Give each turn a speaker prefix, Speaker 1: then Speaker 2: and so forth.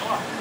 Speaker 1: 电话。